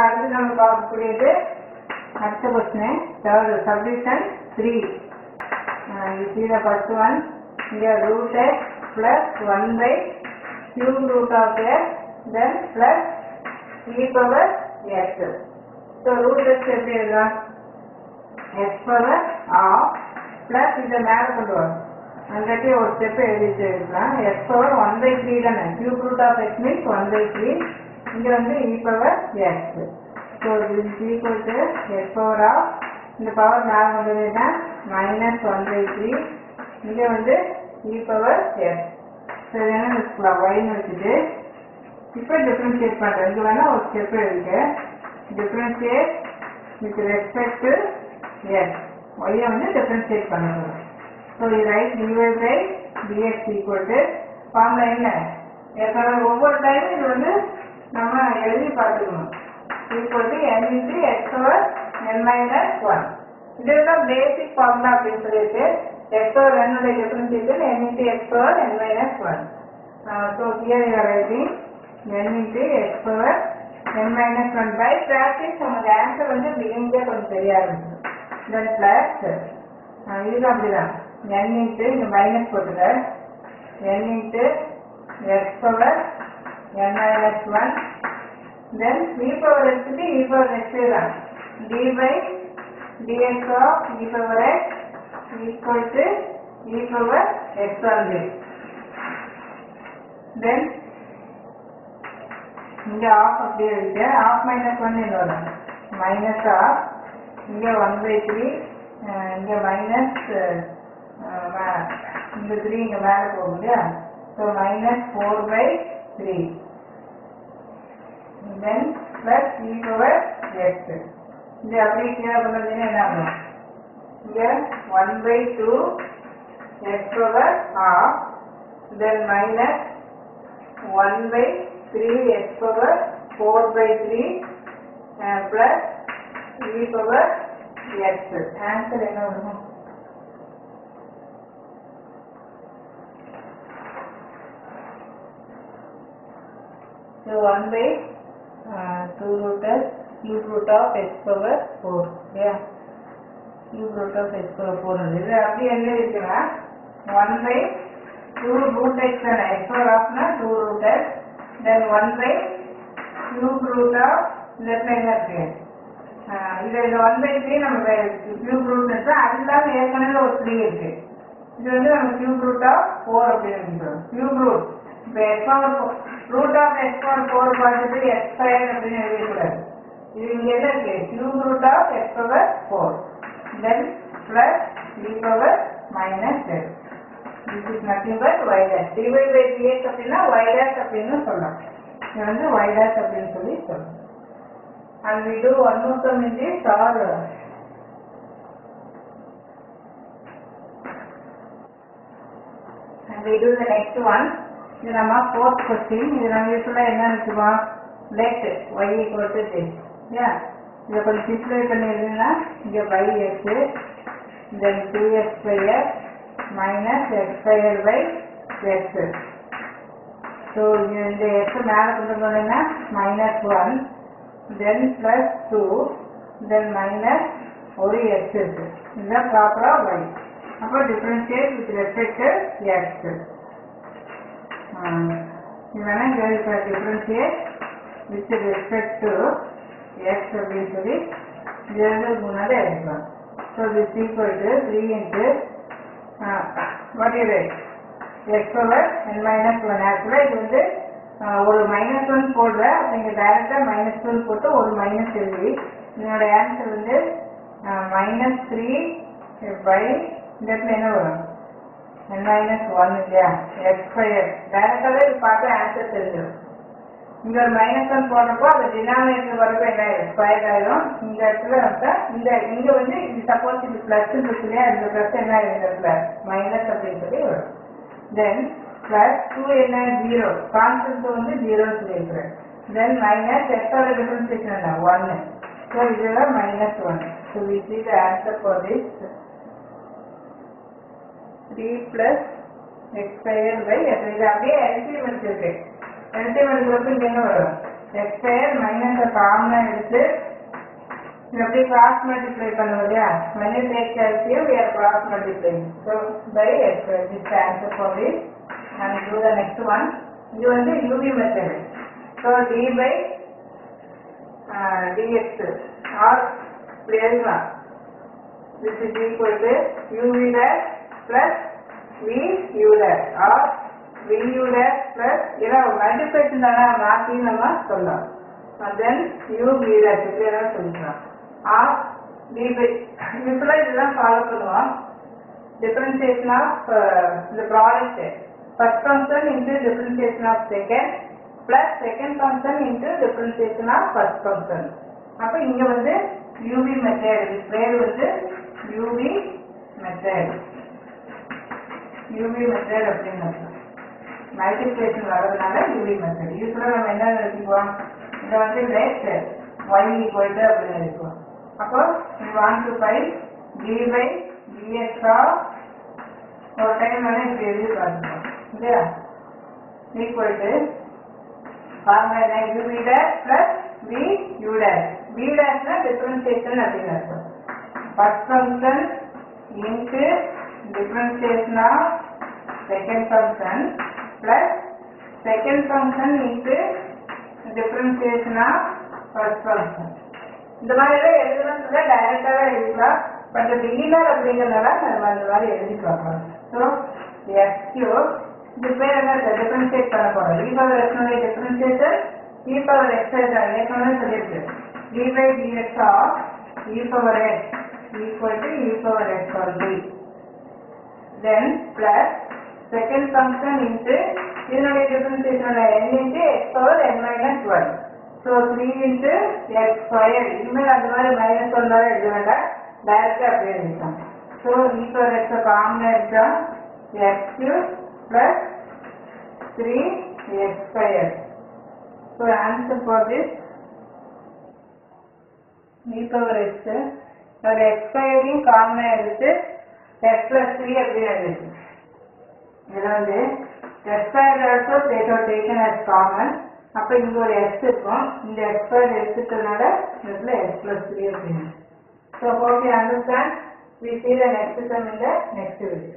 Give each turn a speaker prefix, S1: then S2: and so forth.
S1: அடுத்து நம்ம பார்க்கக்கூடியது அடுத்த கொஸ்டின் தேர்டு த்ரீ இதில் ஃபர்ஸ்ட் ஒன் இங்கே root x plus one by cube root of x then plus three power x so root x எப்படி இருக்கா எக்ஸ் பவர் ஆஃப் பிளஸ் இந்த மேலே கொண்டு வரும் அன்றைக்கு ஒரு ஸ்டெப் எழுதிட்டு இருக்கலாம் x power one by three தானே cube root of x means one by three இங்க வந்து e e power x. So இது is equal to இந்த பவர் மேலே வந்ததுன்னா மைனஸ் ஒன் பை த்ரீ இங்கே வந்து இ பவர் எஸ் ஸோ இது என்ன வச்சுக்கலாம் ஒயின்னு வச்சுட்டு இப்போ டிஃப்ரென்ஷியேட் பண்ணுறேன் இங்கே வேணால் ஒரு ஸ்டெப் இருக்கு differentiate with respect to s ஒய்யை வந்து டிஃப்ரென்ஷியேட் பண்ணணும். ஸோ இது right divide by dx equal to formula என்ன? ஏற்கனவே ஒவ்வொரு டைமும் இது வந்து நம்ம எழுதி பார்த்துக்கணும் equal to n into x over n minus one இதுதான் பேசிக் ஃபார்முலா அப்படின்னு சொல்லிட்டு எக்ஸ் ஓவர் என்னுடைய differentiation n into x over n minus one so here you are n into x over n minus one by practice நமக்கு answer வந்து பிகினிங்கே கொஞ்சம் தெரியாது இருக்கும் தென் பிளஸ் இது அப்படிதான் என் இன்ட்டு இங்கே மைனஸ் போட்டுக்க n into x power n minus 1 then e power x to e power x எழுதலாம் d by dx of e power x equal to e power x வந்து then இங்க half அப்படி இருக்கு half minus 1 என்னோட minus half இங்க 1 by 3 இங்க minus இந்த 3 இங்க மேல போகுது so minus 4 by 3 then plus e power x இந்த அப்படியே கீழே கொண்டு வந்தீங்கன்னா என்ன ஆகும்? இங்கே one by two x power of then minus one by three x power four by three plus e power x answer என்ன வரும்? So 1 by uh, 2 root s cube root of x power 4 yeah cube root of x power 4 இது அப்படி என்ன இருக்குன்னா 1 by 2 root x தானே x power of னா 2 root x then 1 by cube root of left line இருக்கு ஆஹ் இது இது 1 by 3 நம்ம cube root எடுத்தா அது இல்லாம ஏற்கனவே ஒரு 3 இருக்கு இது வந்து நம்ம cube root of 4 அப்படின்னு நினைக்கிறோம் cube root இப்போ x power 4 root of x power 4 பார்த்துட்டு x square அப்படின்னு எழுதக்கூடாது இது இங்க என்ன இருக்கு cube root of x power 4 then plus e power minus x this is nothing but y dash dy by dx அப்படின்னா y dash அப்படின்னு சொல்லலாம் இது வந்து y dash அப்படின்னு சொல்லி சொல்லலாம் and we do one more term in this or and we do the next one இது நம்ம ஃபோர்த் கொஸ்டின் இது நம்ம யூஸ்ஃபுல்லாக என்ன நினைச்சுவோம் லெட் ஒய் ஈக்குவல் டு இல்லையா? இதை கொஞ்சம் சிம்பிளை பண்ணி எழுதுனா இங்கே by x then two x square minus x square by x so இந்த எக்ஸ் மேலே கொண்டு போனோம்னா minus one then plus two then minus ஒரு எக்ஸ் இருக்குது இதுதான் ப்ராப்பராக ஒய் அப்போ டிஃப்ரென்ஷியேட் வித் ரெஸ்பெக்ட் எக்ஸ் வேணா இங்க இப்போ வித் ரெஸ்பெக்ட் டு எக்ஸ் அப்படின்னு சொல்லி இது முன்னாடி எடுக்கலாம் so this equal to three into what you write x power n minus one ஆக்சுவலாக இது வந்து ஒரு மைனஸ் ஒன் போடுற நீங்கள் டைரெக்டாக மைனஸ் ஒன் போட்டு ஒரு மைனஸ் எழுதி. என்னோட ஆன்சர் வந்து மைனஸ் த்ரீ பை இந்த இடத்துல என்ன வரும்? N மைனஸ் ஒன் இல்லையா எக்ஸ் ஸ்கொயர் டேரக்டாகவே இது பார்த்து ஆன்சர் தெரிஞ்சிடும் இங்க ஒரு மைனஸ் ஒன் போடுறப்போ அது டினாமினேட்டர் வரப்போ என்ன ஆயிடும் ஸ்கொயர் ஆயிடும் இந்த இடத்துல வந்து இந்த இங்க வந்து இது சப்போஸ் இது பிளஸ் இருக்கு இல்லையா இந்த பிளஸ் என்ன ஆயிடும் இந்த இடத்துல மைனஸ் அப்படின்னு சொல்லி வரும் தென் பிளஸ் டூ என்ன ஜீரோ கான்ஸ்டன்ட் வந்து ஜீரோன்னு சொல்லியிருக்கிறேன் தென் மைனஸ் எக்ஸோட டிஃபரன்சியேஷன் என்ன ஒன்னு ஸோ இதுதான் minus one so we see the answer for this three plus x square by s இது அப்படியே எல்சிஎம் எடுத்திருக்கு எல்சிஎம் எடுக்கிறப்ப இங்க என்ன வரும் எக்ஸ் ஸ்கொயர் மைனஸ் காமனாக எடுத்து இது அப்படியே கிராஸ் மல்டிப்ளை பண்ணுவோம் இல்லையா when you take calcium we are cross multiplying so by x this is the answer for this and do the next one இது வந்து UV method so d by uh, dx or இப்படி எழுதலாம் this is equal to uv dash plus v u dash or v u dash plus ஏன்னா multiplication தானே மாற்றி நம்ம சொல்லலாம் and then u v dash இப்படி எல்லாம் சொல்லிக்கலாம் or d by யூஸ்வலாக இதெல்லாம் ஃபாலோ பண்ணுவோம் differentiation of uh, the product first function into differentiation of second plus second function into differentiation of first function அப்ப இங்க வந்து UV method இது பேர் வந்து UV method UV method அப்படின்னு மல்டிபிளேஷன் வர்றதுனால யூவி மெத்தட் யூஸ்வலாக நம்ம என்ன எழுதிக்குவோம் இதை வந்து let y equal அப்படின்னு எழுதிக்குவோம் அப்போ we want to find d by dx of ஒரு டைம் வேணா இப்படி எழுதி பார்த்துக்கோம் இல்லையா? ஈக்குவல் டு ஃபார்முலா என்ன? U v dash plus v u dash v டேஷ்னா differentiation அப்படின்னு அர்த்தம். First function into differentiation of second function plus second function into differentiation of first function. இந்த மாதிரி எல்லாம் எழுதணும்னு சொல்ல டைரக்டாக எழுதிக்கலாம் பட் பிகினர் அப்படிங்கிறதால நம்ம அந்த மாதிரி எழுதி பார்க்கலாம். ஸோ எஸ் கியூப் இது பேர் என்ன? டிஃபரன்ஷியேட் பண்ண போறோம். இ பவர் எக்ஸ்னுடைய டிஃபரன்ஷியேட்டர் இ பவர் எக்ஸ் ஏற்கனவே சொல்லியிருக்கு. D by dx of e power x equal to e power x or d then plus second function into இதனுடைய differentiation n into x power n minus 1 so 3 into x square. இனிமேல் அந்த மாதிரி minus ஒன்னாவே எழுத வேண்டாம். டைரக்டா அப்படியே எழுதிக்கலாம். So e power x common எடுத்தா x cube plus 3 x square. So answer for this. e power x. ஒரு x ஸ்கொயரையும் காமன் எடுத்து x plus 3 அப்படின்னு எழுதிச்சு இதில் வந்து x square also take out taken as common அப்போ இங்க ஒரு x இருக்கும் இந்த x ஸ்கொயர் எடுத்துட்டனால இதில் x plus 3 அப்படின்னு so hope you understand. We see the next sum in the next video.